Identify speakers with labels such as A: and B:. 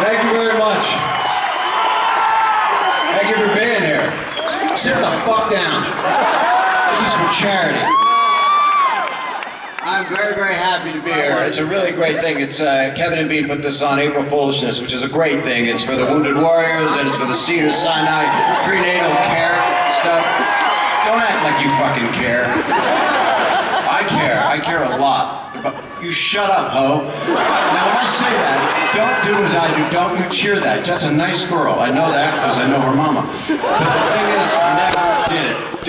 A: Thank you very much. Thank you for being here. Sit the fuck down. This is for charity. I'm very, very happy to be here. It's a really great thing. It's uh, Kevin and Bean put this on April Foolishness, which is a great thing. It's for the wounded warriors and it's for the Cedar Sinai prenatal care stuff. Don't act like you fucking care. I care. I care a lot. You shut up, ho. Now, when I say that, don't do as I do. Don't you cheer that. That's a nice girl. I know that because I know her mama. But the thing is, never did it.